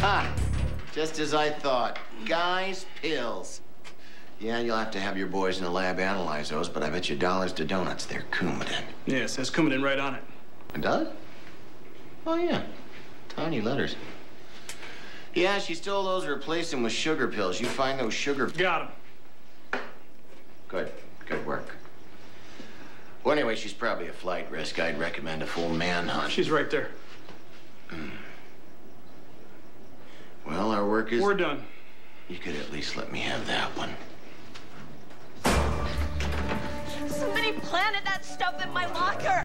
Ah, just as I thought. Guy's pills. Yeah, you'll have to have your boys in the lab analyze those, but I bet you dollars to donuts they're Coumadin. Yeah, it says Coumadin right on it. It does? Oh, yeah. Tiny letters. Yeah, she stole those to replace them with sugar pills. You find those sugar... Got him. Good. Good work. Well, anyway, she's probably a flight risk. I'd recommend a full manhunt. She's right there. Well, our work is... We're done. You could at least let me have that one. Somebody planted that stuff in my locker.